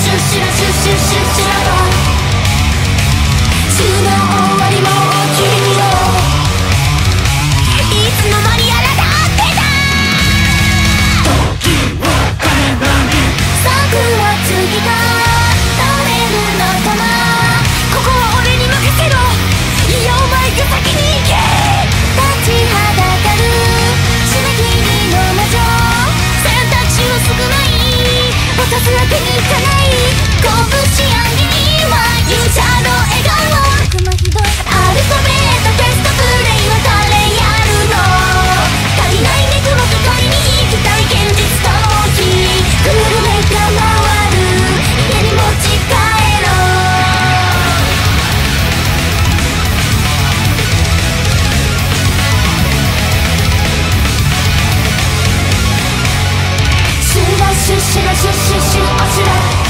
知らば起来！起起起！起来！